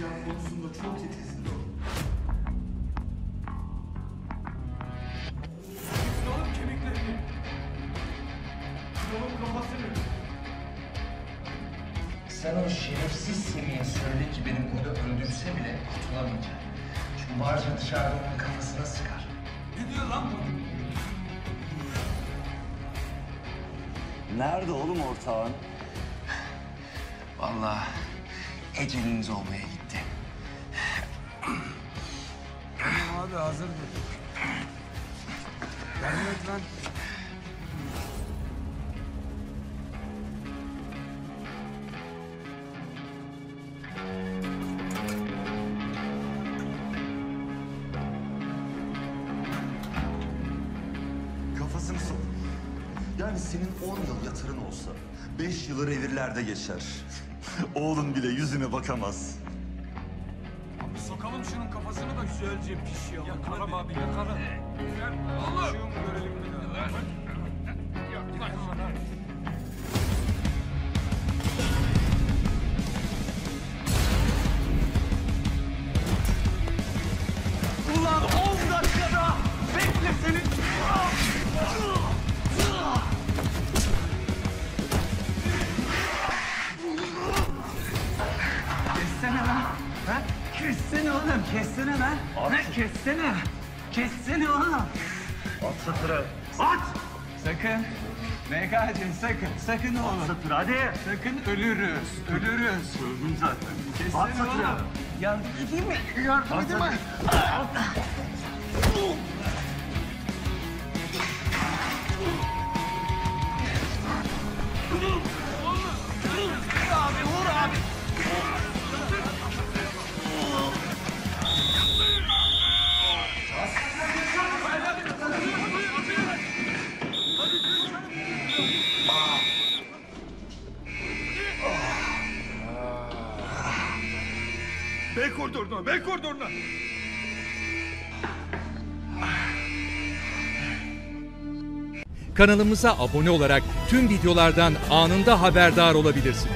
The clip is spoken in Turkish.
Cihat konusunda çok titizdir o. Kıralım kemiklerini. Kıralım kafasını. Sen o şerefsiz Semih'e söyle ki benim burada öldürse bile kurtulamayacak. Çünkü Barca dışarıda onun kafasına sıkar. Ne diyor lan bu? Nerede oğlum ortağın? Vallahi eceliniz olmaya gitti. Abi hazırdır. Yardım et lan. Kafasını sok. Yani senin 10 yıl yatırın olsa 5 yılı revirlerde geçer. Oğlun bile yüzüne bakamaz. Abi sokalım şunun kafasını da güzelce pişiyor. Yakalım abi yakalım. Oğlum. Şunu görelim bir daha. Yaklaş. Ulan 10 dakikada bekle Kessene oğlum, kessene lan. Ha, kessene. Kessene oğlum. At satıra. At! Sakın. MK'cim sakın, sakın oğlum. Satır hadi. Sakın ölürüz, ölürüz. Öldüm zaten. Kessene At satıra. oğlum. Yardım edeyim mi? Yardım At edeyim mi? satıra. Abi Bey koridoruna, bey koridoruna. Kanalımıza abone olarak tüm videolardan anında haberdar olabilirsiniz.